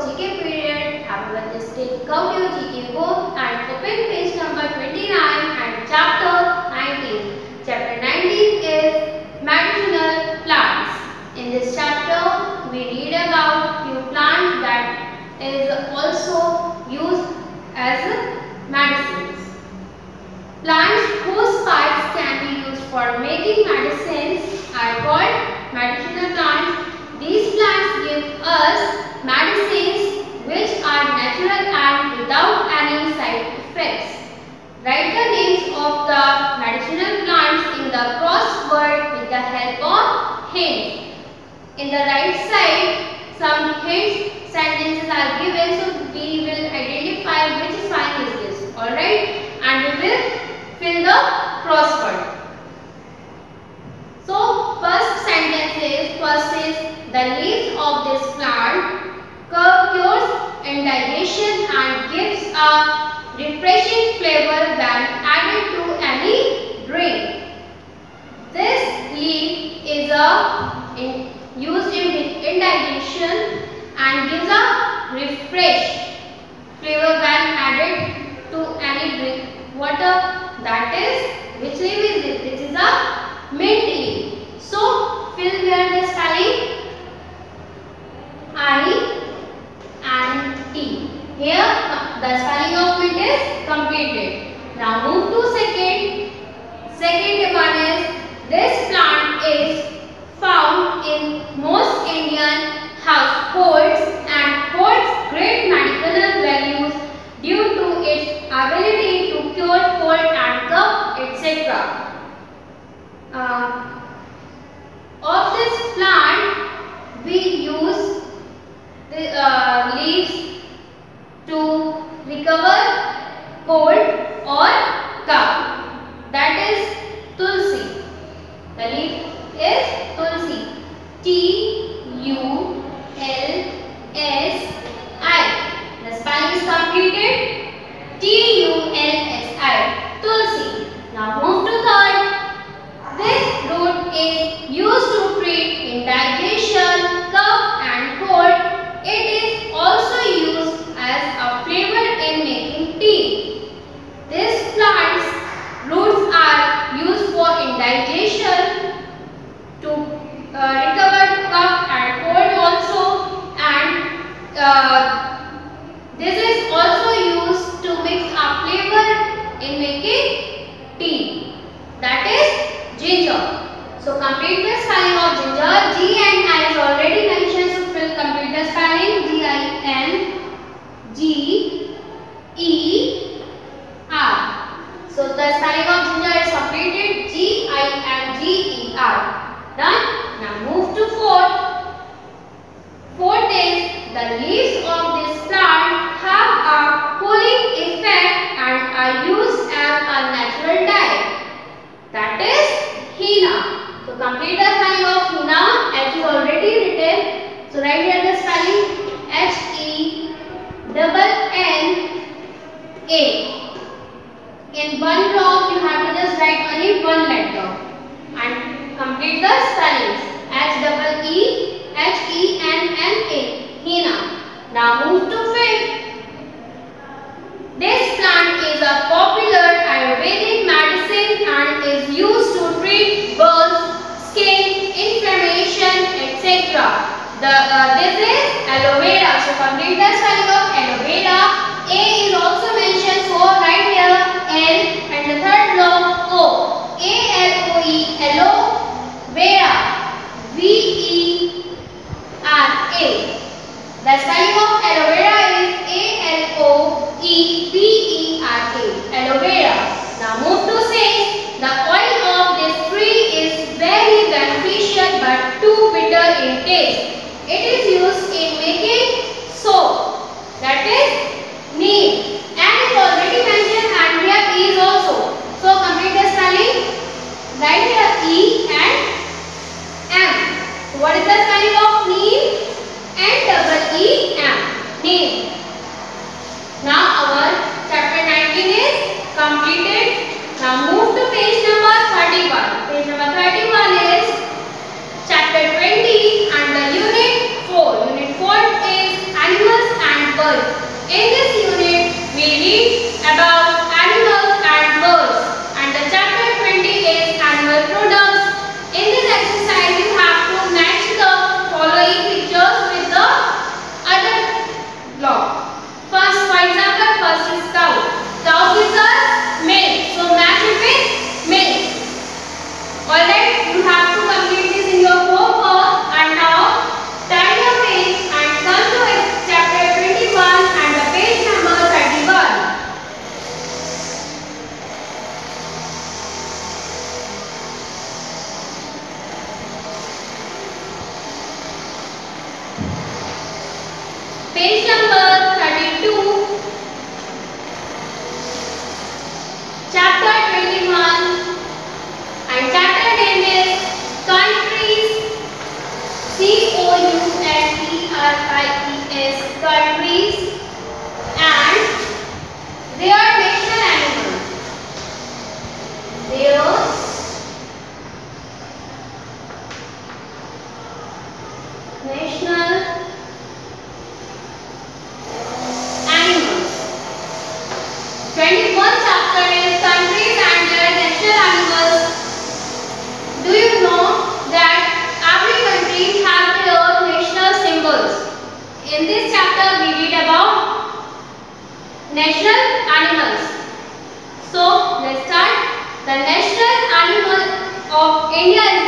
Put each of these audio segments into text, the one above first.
GK period आप लोग skill करो जीके को एंड टॉपिक पे In the right side, some hints sentences are given so we will identify which sign is this. Alright? And we will fill the crossword. So, first sentence is, first is, the leaves of this plant curve cures indigestion and gives a refreshing flavor than uh, leaves to recover cold or cough. in making tea. That is ginger. So complete the spelling of ginger. G and I is already mentioned. So complete the spelling. G I N G E R. So the spelling of ginger is completed. G I N G E R. Done. Now move to fourth. Fourth is the leaf. have a natural dye That is Hina. So complete the spelling of Hina. H is already written. So write here the spelling H E double N A. In one block you have to just write only one letter and complete the spellings H double E H E N N A Hina. Now move to fifth. This plant is a poppy The, uh, this is aloe vera. So complete the spelling. countries and their national animals. Do you know that every country their national symbols? In this chapter we read about national animals. So let's start. The national animal of India is.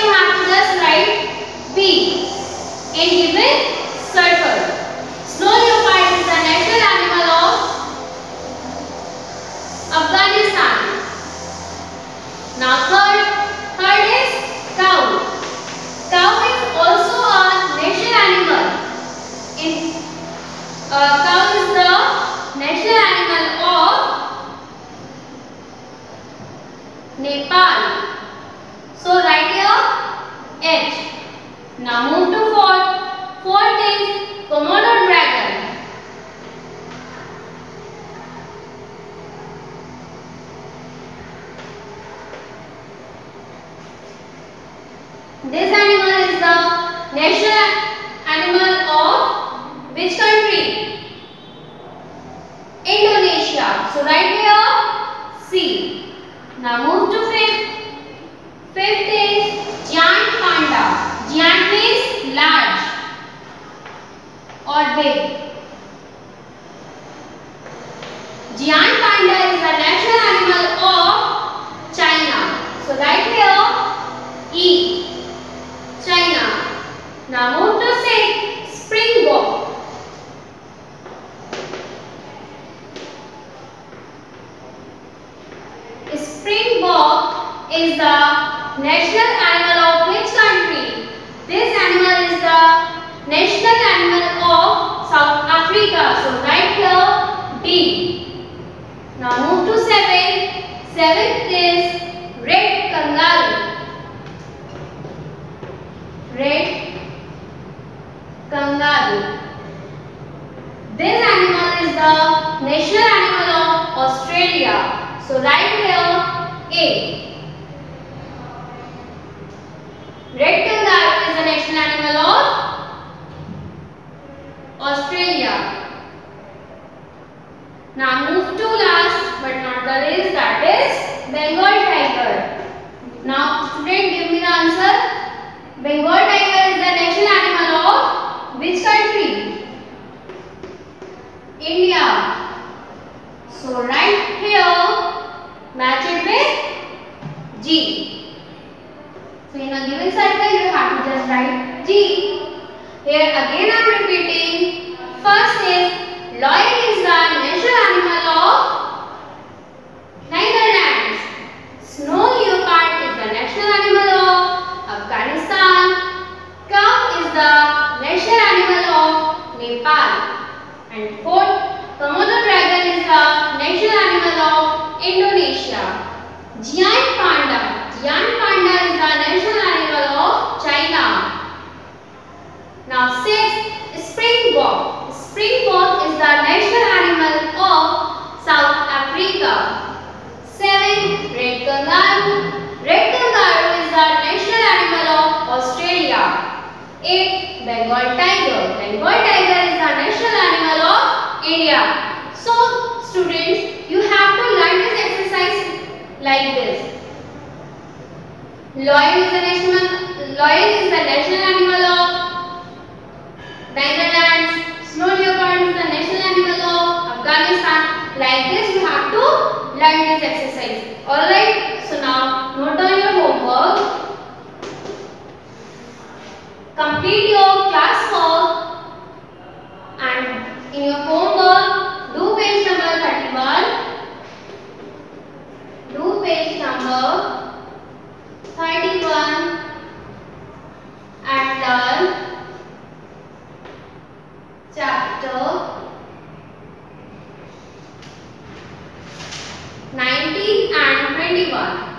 So have to just write B in given circle. Snow leopard is the national animal of Afghanistan. Now third Now move to fourth. Fourth is Komodo dragon. This animal is the national animal of which country? Indonesia. So write here C. Now move to fifth. Fifth is giant panda. Giant means large big. Giant panda is the national animal of China. So write here E. China. Now move to sixth. Springbok. Springbok is the national animal of which country? This animal is the national animal South Africa. So write here D. Now move to seven. Seventh is red kangaroo. Red kangaroo. This animal is the national animal of Australia. So right here A. Red kangaroo is the national animal of Australia. Now move to last but not the least that is Bengal tiger. Now student give me the answer. Bengal tiger is the national animal of which country? India. So write here match it with G. So in a given circle you have to just write G. Here again I am repeating. First is lion is the national animal of Netherlands. Snow leopard is the national animal of Afghanistan. Cow is the national animal of Nepal. And fourth, Komodo dragon is the national animal of Indonesia. Giant panda. Giant panda is the national animal of China. Now sixth, springbok. Springbok is the national animal of South Africa. Seven, red kangaroo. Red kangaroo is the national animal of Australia. Eight, Bengal tiger. Bengal tiger is the national animal of India. So, students, you have to learn this exercise like this. Lion is the national lion is the national animal of Netherlands. Snow leopard is the national animal of Afghanistan. Like this, you have to learn this exercise. Alright, so now note down your homework. Complete your class work and in chapter 19 and 21.